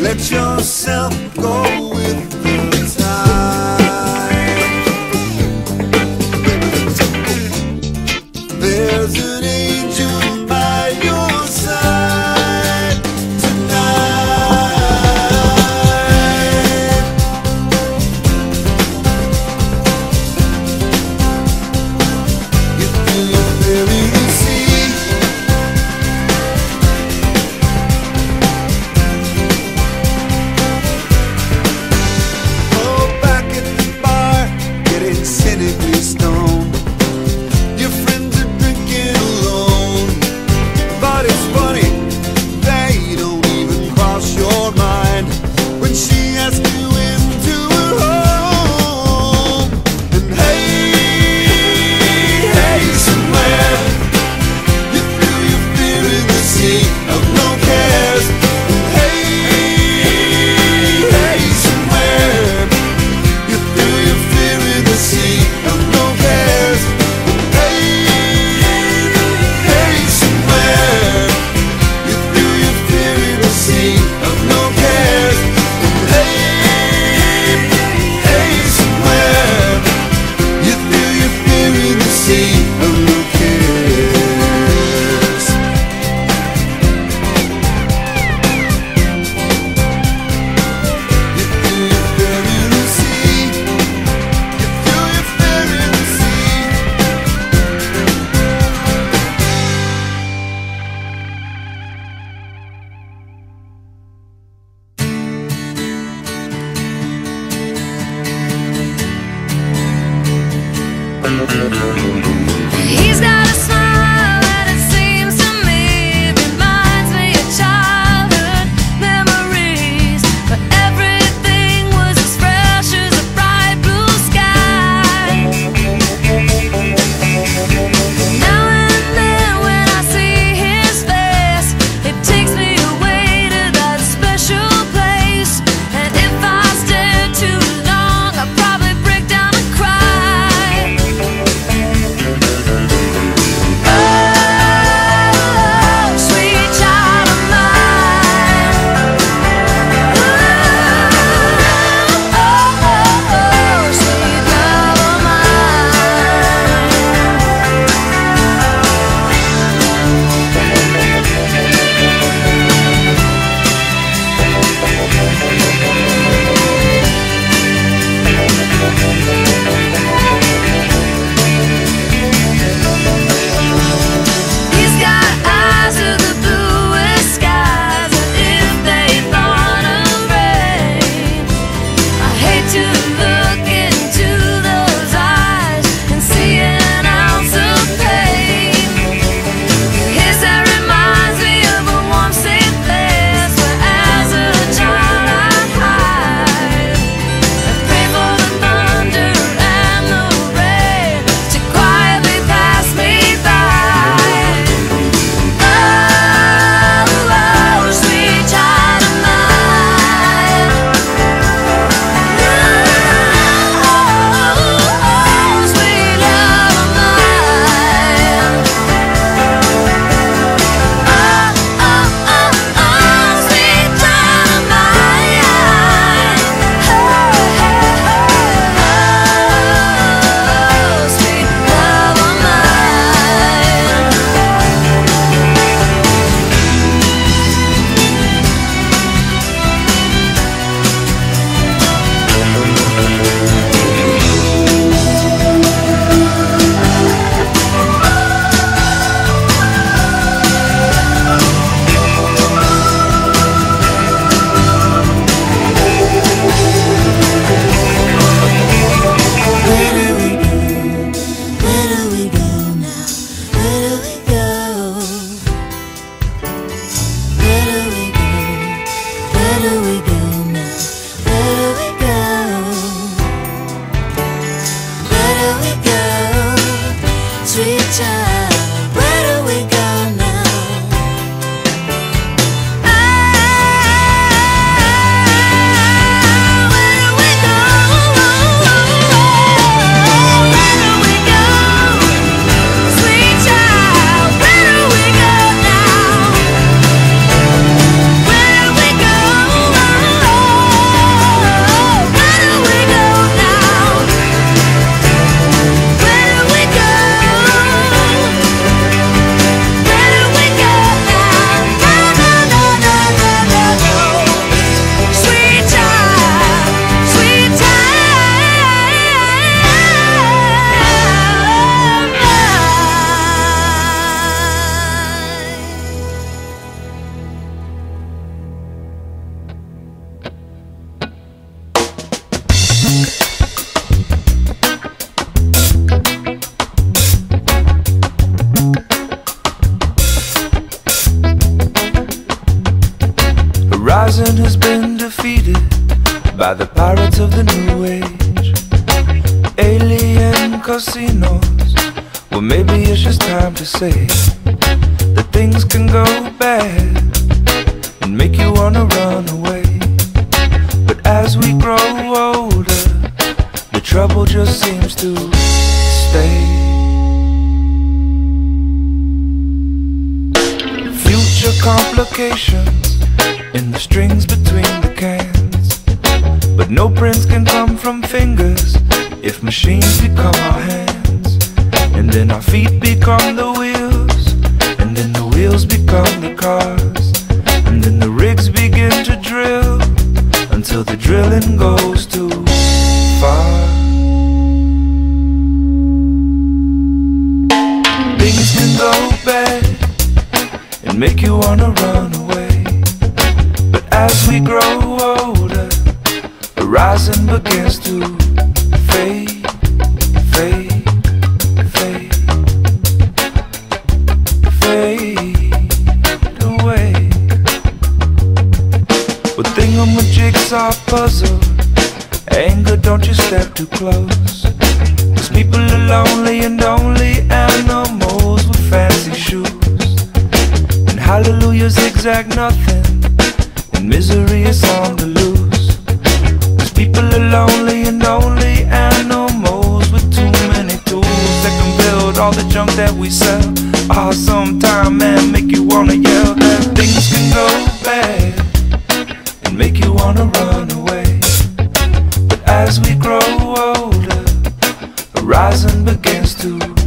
Let yourself go. By the pirates of the new age. Alien casinos. Well, maybe it's just time to say that things can go bad and make you wanna run away. But as we grow older, the trouble just seems to stay. Future complications in the strings between the cans. But no prints can come from fingers if machines become our hands. And then our feet become the wheels, and then the wheels become the cars. And then the rigs begin to drill until the drilling goes horizon to fade, fade, fade, fade away. But thingamajigsaw puzzle, anger, don't you step too close. Cause people are lonely and only animals with fancy shoes. And hallelujah zigzag nothing when misery is on the loose. People lonely and only animals with too many tools that can build all the junk that we sell. Ah, sometime man make you wanna yell that things can go bad and make you wanna run away. But as we grow older, the horizon begins to